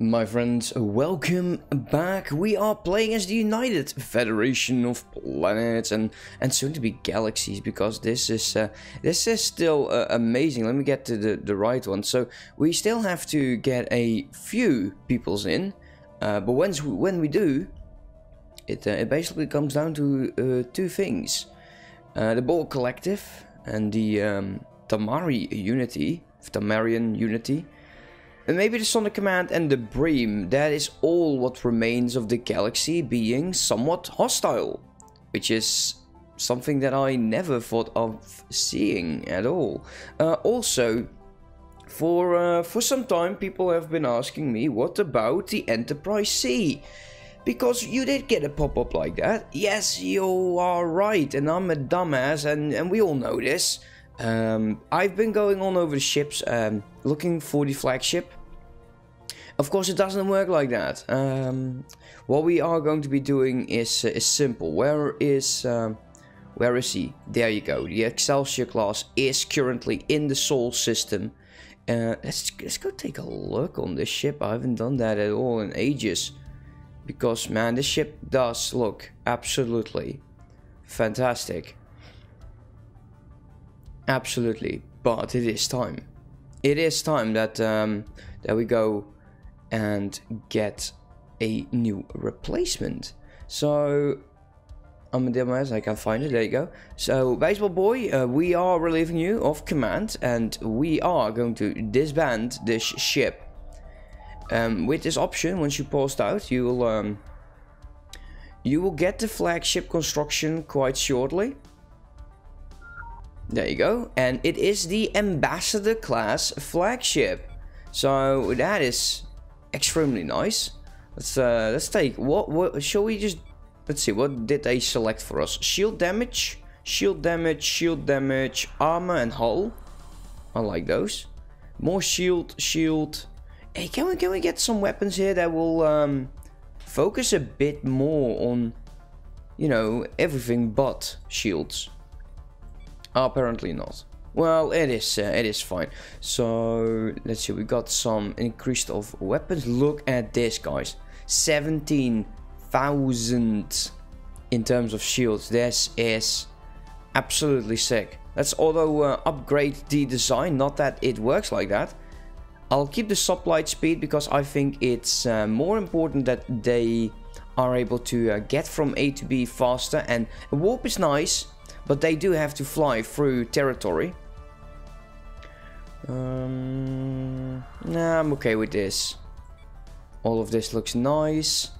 My friends, welcome back. We are playing as the United Federation of Planets and and soon to be galaxies because this is uh, this is still uh, amazing. Let me get to the the right one. So we still have to get a few peoples in, uh, but once we, when we do, it uh, it basically comes down to uh, two things: uh, the Borg Collective and the um, Tamari Unity, Tamarian Unity. And maybe the Son'a Command and the Breen, that is all what remains of the galaxy being somewhat hostile. Which is something that I never thought of seeing at all. Uh, also, for, uh, for some time people have been asking me, what about the Enterprise C? Because you did get a pop-up like that. Yes, you are right, and I'm a dumbass, and, and we all know this. Um, I've been going on over the ships, um, looking for the flagship. Of course, it doesn't work like that. Um, what we are going to be doing is uh, is simple. Where is um, where is he? There you go. The Excelsior class is currently in the Sol system. Uh, let's let's go take a look on this ship. I haven't done that at all in ages, because man, this ship does look absolutely fantastic. Absolutely, but it is time. It is time that um, that we go and get a new replacement. So I'm gonna my I can find it. There you go. So baseball boy, uh, we are relieving you of command, and we are going to disband this ship. Um, with this option, once you post out, you will um, you will get the flagship construction quite shortly. There you go. And it is the Ambassador class flagship. So that is extremely nice. Let's uh, let's take what what shall we just let's see what did they select for us? Shield damage, shield damage, shield damage, armor and hull. I like those. More shield, shield. Hey, can we can we get some weapons here that will um, focus a bit more on you know everything but shields? Apparently not. Well, it is, uh, it is fine. So, let's see, we got some increased of weapons. Look at this, guys. 17,000 in terms of shields. This is absolutely sick. Let's auto uh, upgrade the design, not that it works like that. I'll keep the sublight speed because I think it's uh, more important that they are able to uh, get from A to B faster. And warp is nice, but they do have to fly through territory. Um, nah, I'm okay with this. All of this looks nice.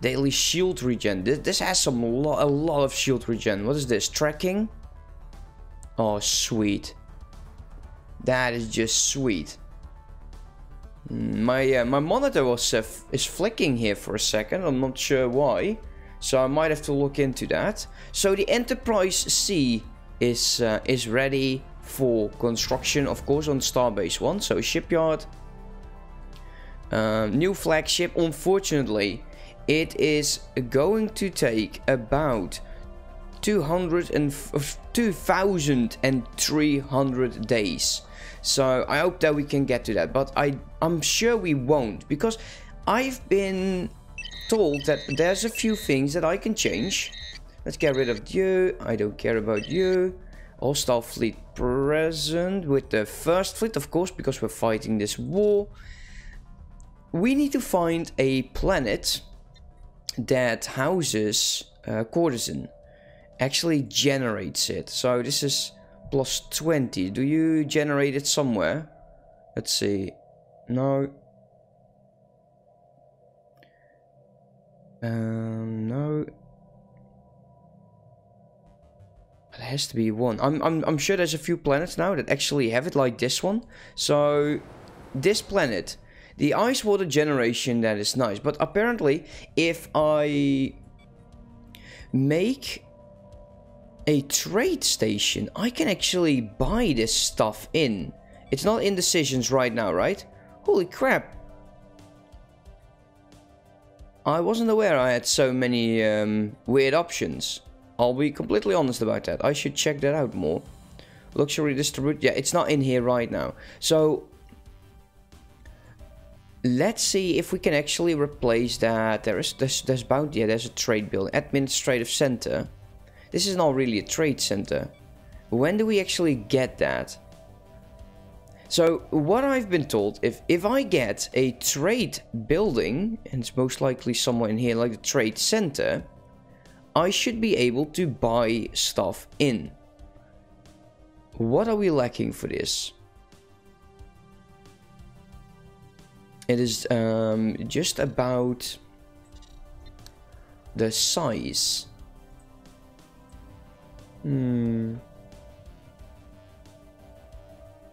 Daily shield regen. This, this has some lo a lot of shield regen. What is this? Tracking? Oh, sweet. That is just sweet. My uh, my monitor was uh, is flicking here for a second. I'm not sure why. So I might have to look into that. So the Enterprise C is uh, is ready for construction, of course, on Starbase 1. So shipyard. Uh, new flagship. Unfortunately, it is going to take about 200 and 2,300 days. So I hope that we can get to that, but I I'm sure we won't because I've been told that there's a few things that I can change. Let's get rid of you. I don't care about you. All-star fleet present with the first fleet, of course, because we're fighting this war. We need to find a planet that houses uh, courtesan. Actually generates it. So this is plus 20. Do you generate it somewhere? Let's see. No. Um, no. It has to be one. I'm, I'm, I'm sure there's a few planets now that actually have it like this one. So, this planet, the ice water generation, that is nice. But apparently, if I make a trade station, I can actually buy this stuff in. It's not in decisions right now, right? Holy crap. I wasn't aware I had so many um, weird options. I'll be completely honest about that. I should check that out more. Luxury distribute. Yeah, it's not in here right now. So, let's see if we can actually replace that. There is there's, there's bound yeah there's a trade building administrative center. This is not really a trade center. When do we actually get that? So what I've been told, if if I get a trade building, and it's most likely somewhere in here like the trade center, I should be able to buy stuff in. What are we lacking for this? It is um, just about the size. Hmm.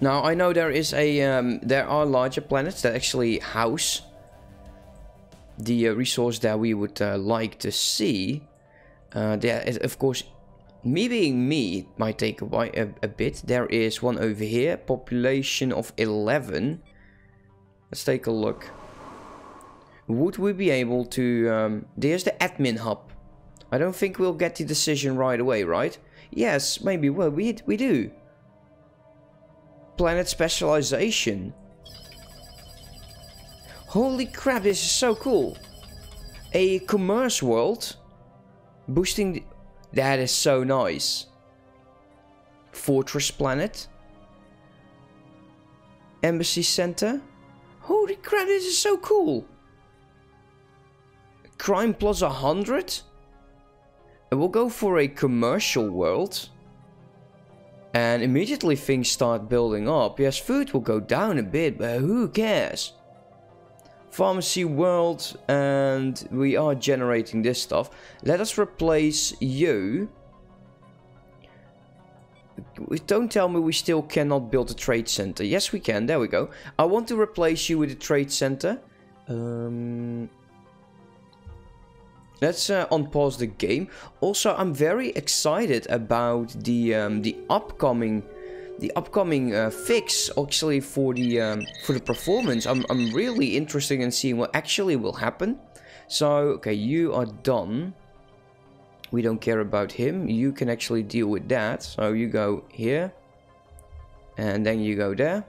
Now I know there is a um, there are larger planets that actually house the uh, resource that we would uh, like to see. Uh, there is, of course, me being me might take a, a, a, bit. There is one over here, population of 11. Let's take a look. Would we be able to... Um, there's the admin hub. I don't think we'll get the decision right away, right? Yes, maybe well, we, we do planet specialization. Holy crap, this is so cool. A commerce world. Boosting... That is so nice. Fortress planet. Embassy center. Holy crap, this is so cool. Crime plus 100? And we'll go for a commercial world. And immediately things start building up. Yes, food will go down a bit, but who cares? Pharmacy world, and we are generating this stuff. Let us replace you. Don't tell me we still cannot build a trade center. Yes, we can. There we go. I want to replace you with a trade center. Um, Let's uh, unpause the game. Also, I'm very excited about the um, the upcoming the upcoming uh, fix actually for the um, for the performance. I'm I'm really interested in seeing what actually will happen. So okay, you are done. We don't care about him. You can actually deal with that. So you go here, and then you go there.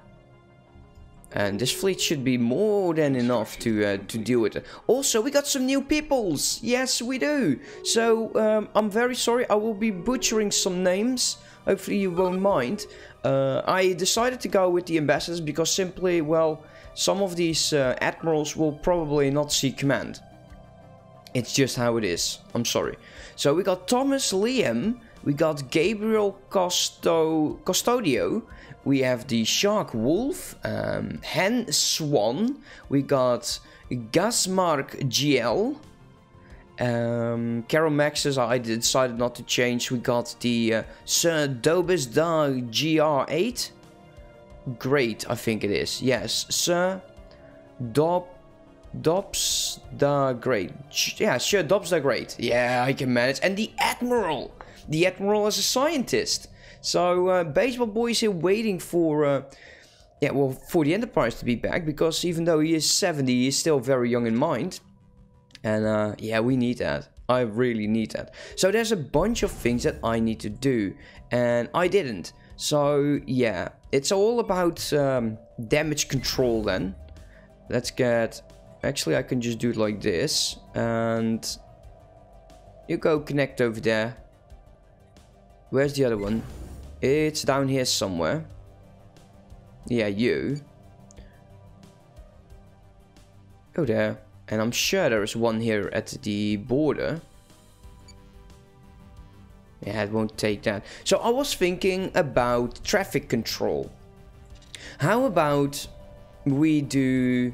And this fleet should be more than enough to uh, to deal with it. Also, we got some new peoples. Yes, we do. So, um, I'm very sorry. I will be butchering some names. Hopefully you won't mind. Uh, I decided to go with the ambassadors because simply, well, some of these uh, admirals will probably not see command. It's just how it is. I'm sorry. So we got Thomas Liam. We got Gabriel Costo Custodio we have the Shark Wolf, um, Hen Swan, we got Gasmark GL, um, Carol Maxes, I decided not to change. We got the uh, Sir Dobis Da GR8. Great, I think it is. Yes, Sir Dob Dobbs the Great. Yeah, sure, Dobbs the Great. Yeah, I can manage. And the Admiral. The Admiral is a scientist. So uh, Baseball Boy is here waiting for, uh, yeah, well, for the Enterprise to be back because even though he is 70, he is still very young in mind. And uh, yeah, we need that. I really need that. So there's a bunch of things that I need to do, and I didn't. So yeah, it's all about um, damage control then. Let's get... Actually, I can just do it like this, and you go connect over there. Where's the other one? It's down here somewhere. Yeah, you. Go there. And I'm sure there is one here at the border. Yeah, it won't take that. So I was thinking about traffic control. How about we do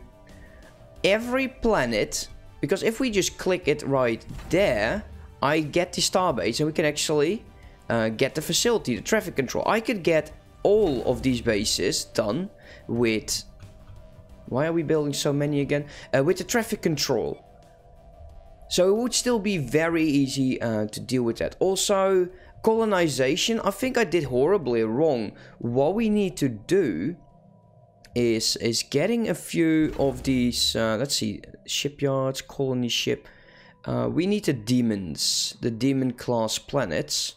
every planet, because if we just click it right there, I get the starbase and we can actually uh, get the facility, the traffic control. I could get all of these bases done with... Why are we building so many again? Uh, with the traffic control. So it would still be very easy uh, to deal with that. Also, colonization. I think I did horribly wrong. What we need to do is is getting a few of these. Uh, let's see, shipyards, colony ship. Uh, we need the demons, the demon class planets.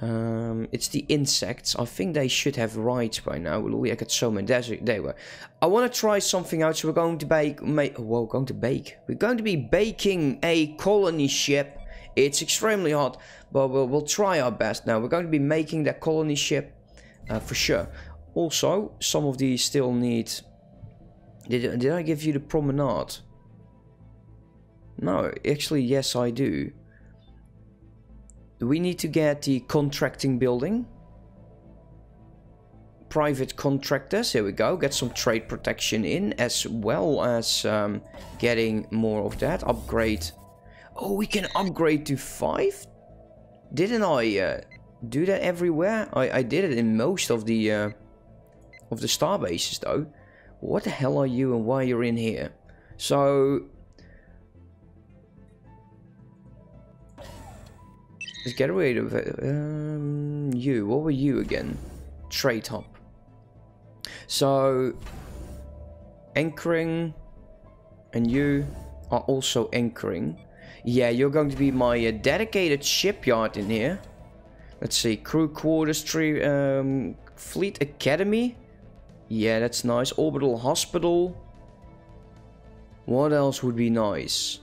Um, it's the insects. I think they should have rights by now. We got so many. There they were. I want to try something out, so we're going to bake. Make, well, going to bake. We're going to be baking a colony ship. It's extremely hot, but we'll, we'll try our best now. We're going to be making that colony ship uh, for sure. Also, some of these still need... Did, did I give you the promenade? No, actually, yes, I do. We need to get the contracting building. Private contractors, here we go. Get some trade protection in, as well as um, getting more of that. Upgrade. Oh, we can upgrade to 5? Didn't I uh, do that everywhere? I, I did it in most of the... Uh, of the star bases though. What the hell are you and why you're in here? So... Let's get rid of it. Um, you, what were you again? Trade hub. So... Anchoring... And you are also anchoring. Yeah, you're going to be my uh, dedicated shipyard in here. Let's see, crew quarters, tree, um, fleet academy. Yeah, that's nice. Orbital hospital. What else would be nice?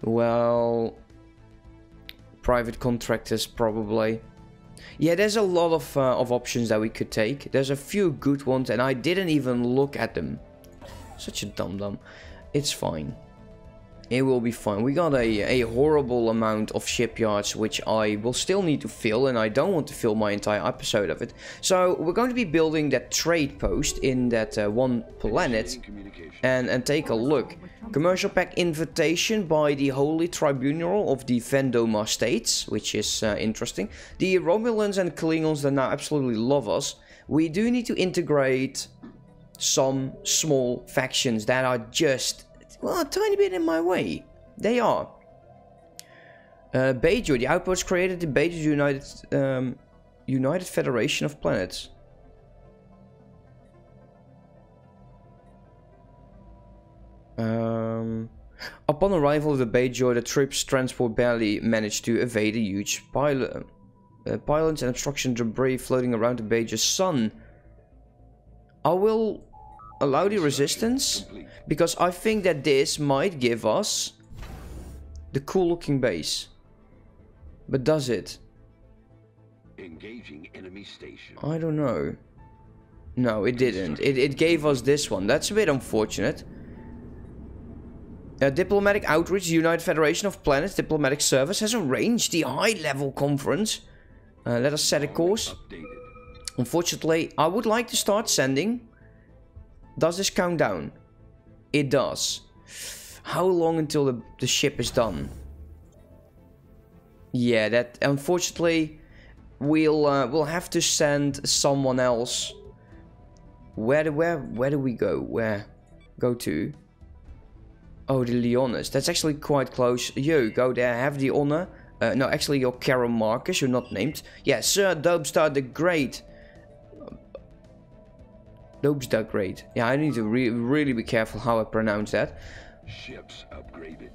Well, private contractors probably. Yeah, there's a lot of, uh, of options that we could take. There's a few good ones and I didn't even look at them. Such a dum-dum. It's fine. It will be fine. We got a, a horrible amount of shipyards, which I will still need to fill, and I don't want to fill my entire episode of it. So we're going to be building that trade post in that uh, one planet, and, and take a look. Commercial pack invitation by the Holy Tribunal of the Vendoma States, which is uh, interesting. The Romulans and Klingons that now absolutely love us. We do need to integrate some small factions that are just well, a tiny bit in my way. They are. Uh, Beijo, the outpost created the Beijo United um, United Federation of Planets. Um, upon arrival of the Beijo, the troops transport barely managed to evade a huge pile uh, pylons and obstruction debris floating around the Beijo's sun. I will allow the resistance because I think that this might give us the cool looking base. But does it? Engaging enemy station. I don't know. No, it didn't. It, it gave us this one. That's a bit unfortunate. A diplomatic Outreach, United Federation of Planets Diplomatic Service has arranged the high-level conference. Uh, let us set a course. Unfortunately, I would like to start sending does this count down? It does. How long until the, the ship is done? Yeah, that unfortunately we'll uh, we'll have to send someone else. Where do where where do we go? Where go to? Oh, the Leonis. That's actually quite close. You go there, have the honor. Uh, no, actually, you're Karen Marcus. You're not named. Yeah, Sir Dubstar the Great Lobes great. Yeah, I need to re really be careful how I pronounce that. Ships upgraded.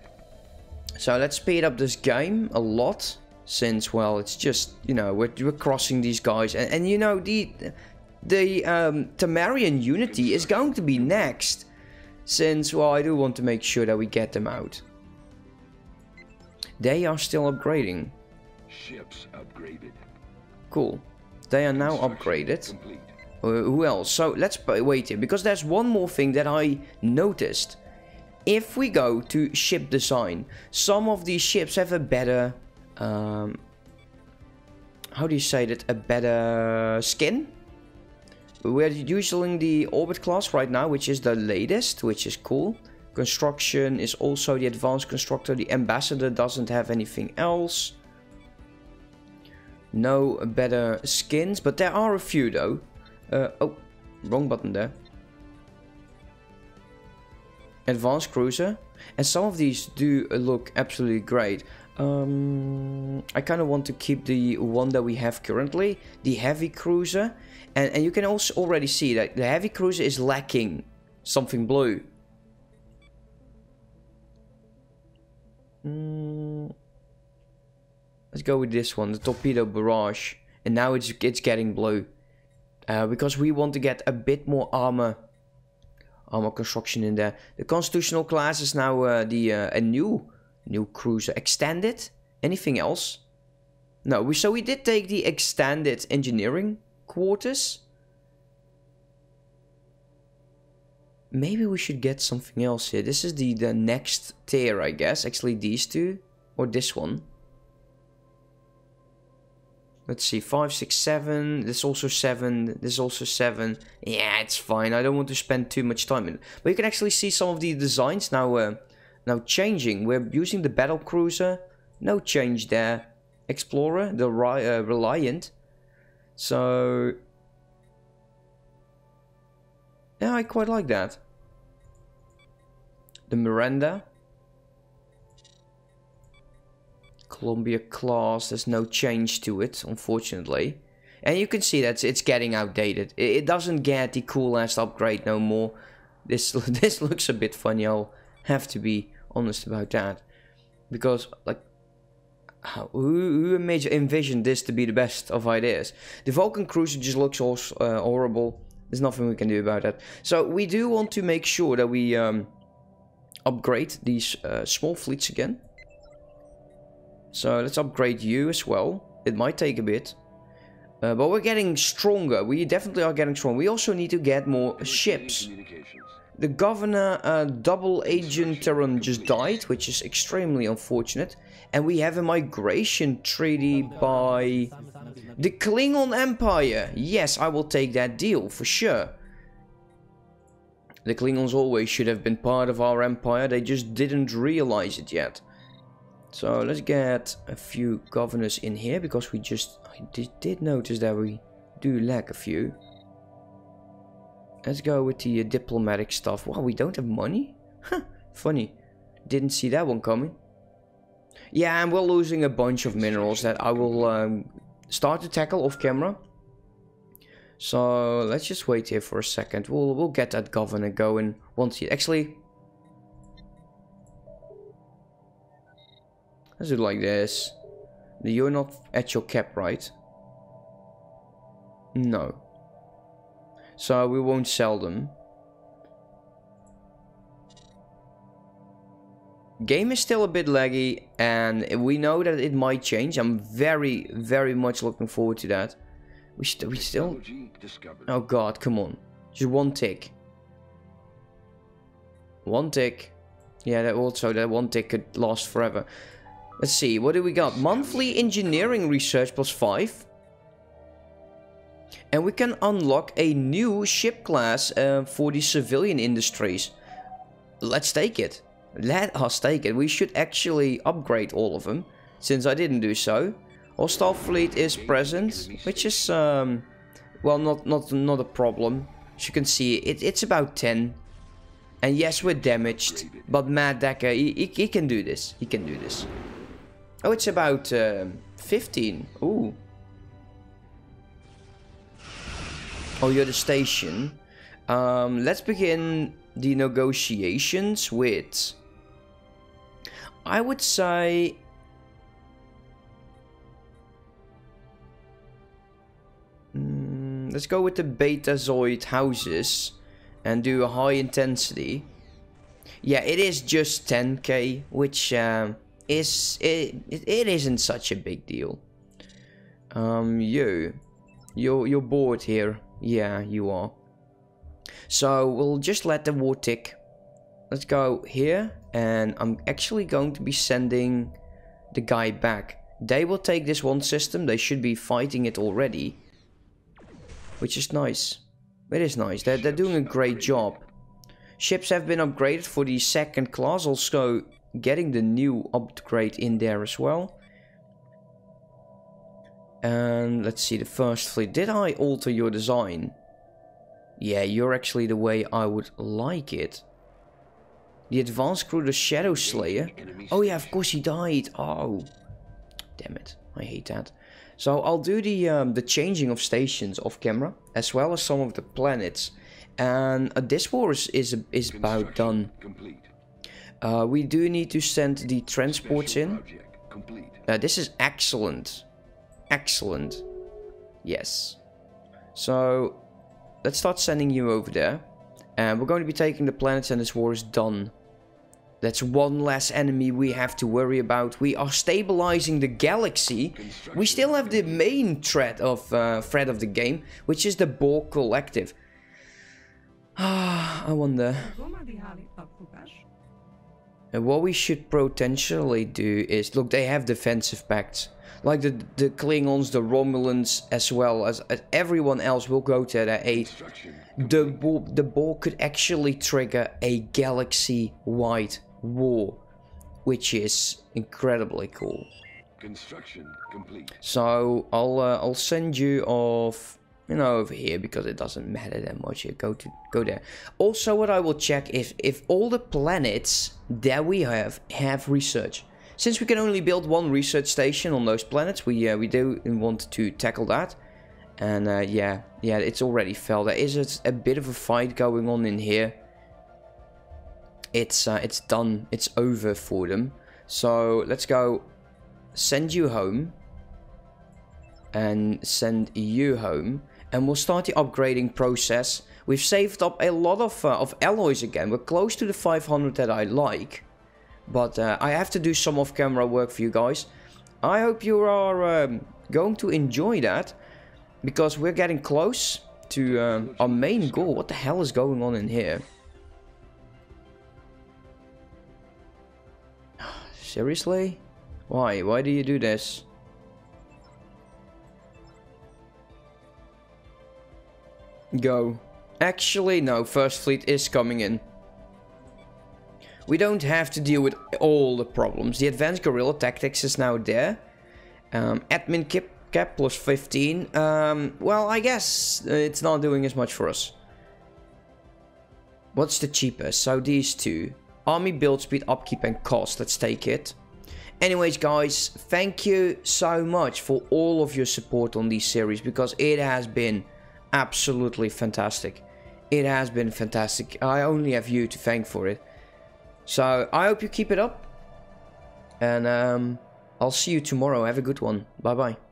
So let's speed up this game a lot. Since, well, it's just, you know, we're, we're crossing these guys. And, and you know, the the um, Tamarian Unity is going to be next. Since, well, I do want to make sure that we get them out. They are still upgrading. Ships upgraded. Cool. They are now upgraded. Complete. Uh, who else? So let's wait here, because there's one more thing that I noticed. If we go to ship design, some of these ships have a better... Um, how do you say that? A better skin? We're using the Orbit class right now, which is the latest, which is cool. Construction is also the advanced constructor. The ambassador doesn't have anything else. No better skins, but there are a few though. Uh, oh, wrong button there. Advanced Cruiser. And some of these do look absolutely great. Um, I kind of want to keep the one that we have currently, the Heavy Cruiser. And, and you can also already see that the Heavy Cruiser is lacking something blue. Mm. Let's go with this one, the torpedo barrage. And now it's it's getting blue. Uh, because we want to get a bit more armor armor construction in there. The constitutional class is now uh, the uh, a new new cruiser extended. Anything else? No, we so we did take the extended engineering quarters. Maybe we should get something else here. This is the the next tier, I guess. Actually, these two or this one. Let's see, five, six, seven. There's also seven. There's also seven. Yeah, it's fine. I don't want to spend too much time in it. But you can actually see some of the designs now, uh, now changing. We're using the battle cruiser. No change there. Explorer, the uh, Reliant. So yeah, I quite like that. The Miranda. Columbia class, there's no change to it, unfortunately. And you can see that it's getting outdated. It doesn't get the coolest upgrade no more. This this looks a bit funny, I'll have to be honest about that. Because, like, how, who, who envisioned this to be the best of ideas? The Vulcan Cruiser just looks uh, horrible. There's nothing we can do about that. So we do want to make sure that we um, upgrade these uh, small fleets again. So let's upgrade you as well. It might take a bit. Uh, but we're getting stronger. We definitely are getting strong. We also need to get more ships. The governor, uh, Double Agent Terran, just died, which is extremely unfortunate. And we have a migration treaty by the Klingon Empire. Yes, I will take that deal for sure. The Klingons always should have been part of our empire. They just didn't realize it yet. So let's get a few governors in here because we just I did, did notice that we do lack a few. Let's go with the uh, diplomatic stuff. Wow, we don't have money? Huh, funny. Didn't see that one coming. Yeah, and we're losing a bunch of minerals that I will um, start to tackle off camera. So let's just wait here for a second. We'll we'll get that governor going once he actually Let's do it like this. You're not at your cap, right? No. So we won't sell them. Game is still a bit laggy and we know that it might change. I'm very, very much looking forward to that. We, st we still... Oh god, come on. Just one tick. One tick. Yeah, that also, that one tick could last forever. Let's see, what do we got? Monthly engineering research plus 5. And we can unlock a new ship class uh, for the civilian industries. Let's take it. Let us take it. We should actually upgrade all of them, since I didn't do so. Hostile fleet is present, which is, um, well, not, not, not a problem. As you can see, it, it's about 10. And yes, we're damaged, but Matt Decker, he, he, he can do this. He can do this. Oh, it's about uh, 15. Ooh. Oh, you're the station. Um, let's begin the negotiations with... I would say... Mm, let's go with the Betazoid houses and do a high intensity. Yeah, it is just 10k, which... Um, is it, it isn't such a big deal. Um, you, you're you're bored here. Yeah, you are. So we'll just let the war tick. Let's go here, and I'm actually going to be sending the guy back. They will take this one system. They should be fighting it already, which is nice. It is nice. They're they're doing a great job. Ships have been upgraded for the second class. Also, getting the new upgrade in there as well. And let's see, the first fleet. Did I alter your design? Yeah, you're actually the way I would like it. The advanced crew, the Shadow Slayer. Oh yeah, of course he died. Oh, damn it. I hate that. So I'll do the um, the changing of stations off camera, as well as some of the planets. And uh, this war is, is, is about done. Uh, we do need to send the transports in. complete. Uh, this is excellent. Excellent. Yes. So, let's start sending you over there. And we're going to be taking the planets and this war is done. That's one less enemy we have to worry about. We are stabilizing the galaxy. We still have the main threat of uh, threat of the game, which is the Borg Collective. Ah, I wonder. And what we should potentially do is look. They have defensive pacts, like the the Klingons, the Romulans, as well as, as everyone else will go to their aid. The the Borg could actually trigger a galaxy-wide war, which is incredibly cool. Construction complete. So I'll uh, I'll send you off, you know, over here because it doesn't matter that much. Here, go to go there. Also, what I will check is if all the planets that we have have research. Since we can only build one research station on those planets, we uh, we do want to tackle that. And uh, yeah, yeah, it's already fell. There is a, a bit of a fight going on in here. It's uh, it's done. It's over for them. So let's go send you home and send you home and we'll start the upgrading process. We've saved up a lot of uh, of alloys again. We're close to the 500 that i like but uh, i have to do some off camera work for you guys. I hope you are um, going to enjoy that because we're getting close to um, our main goal. What the hell is going on in here? Seriously? Why? Why do you do this? Go. Actually, no. First Fleet is coming in. We don't have to deal with all the problems. The Advanced Guerrilla Tactics is now there. Um, admin cap, cap plus 15. Um, well, I guess it's not doing as much for us. What's the cheapest? So these two. Army build speed, upkeep and cost. Let's take it. Anyways, guys, thank you so much for all of your support on these series because it has been absolutely fantastic. It has been fantastic. I only have you to thank for it. So I hope you keep it up. And um, I'll see you tomorrow. Have a good one. Bye bye.